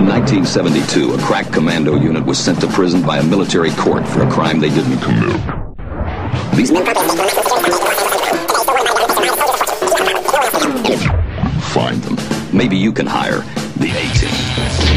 In 1972, a crack commando unit was sent to prison by a military court for a crime they didn't commit. These Find them. Maybe you can hire the A-Team.